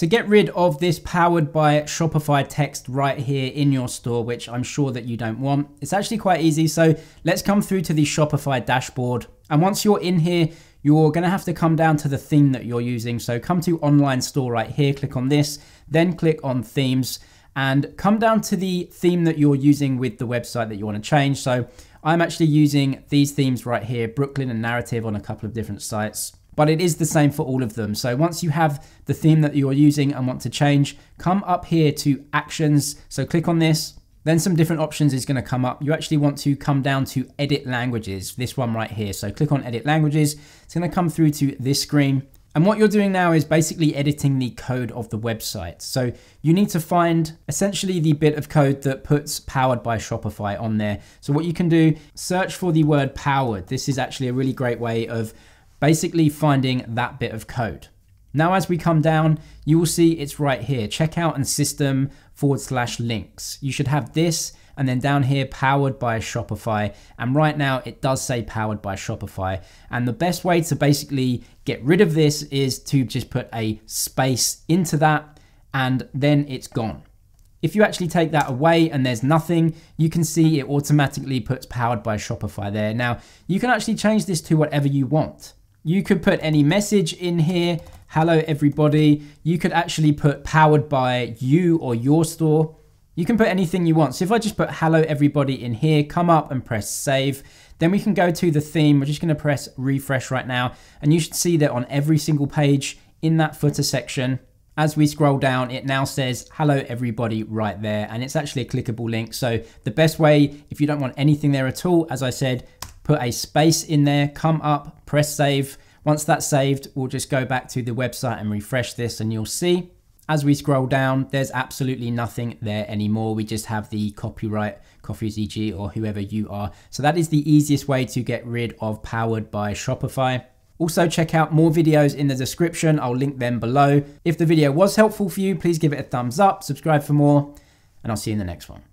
To get rid of this powered by Shopify text right here in your store, which I'm sure that you don't want, it's actually quite easy. So let's come through to the Shopify dashboard. And once you're in here, you're gonna have to come down to the theme that you're using. So come to online store right here, click on this, then click on themes and come down to the theme that you're using with the website that you wanna change. So I'm actually using these themes right here, Brooklyn and narrative on a couple of different sites but it is the same for all of them. So once you have the theme that you're using and want to change, come up here to actions. So click on this, then some different options is gonna come up. You actually want to come down to edit languages, this one right here. So click on edit languages. It's gonna come through to this screen. And what you're doing now is basically editing the code of the website. So you need to find essentially the bit of code that puts powered by Shopify on there. So what you can do, search for the word powered. This is actually a really great way of basically finding that bit of code. Now, as we come down, you will see it's right here, checkout and system forward slash links. You should have this and then down here, powered by Shopify. And right now it does say powered by Shopify. And the best way to basically get rid of this is to just put a space into that and then it's gone. If you actually take that away and there's nothing, you can see it automatically puts powered by Shopify there. Now, you can actually change this to whatever you want. You could put any message in here. Hello, everybody. You could actually put powered by you or your store. You can put anything you want. So if I just put hello, everybody in here, come up and press save, then we can go to the theme. We're just going to press refresh right now. And you should see that on every single page in that footer section, as we scroll down, it now says hello everybody right there. And it's actually a clickable link. So the best way, if you don't want anything there at all, as I said, put a space in there, come up, press save. Once that's saved, we'll just go back to the website and refresh this and you'll see as we scroll down, there's absolutely nothing there anymore. We just have the copyright, CoffeeZG or whoever you are. So that is the easiest way to get rid of Powered by Shopify. Also check out more videos in the description. I'll link them below. If the video was helpful for you, please give it a thumbs up, subscribe for more, and I'll see you in the next one.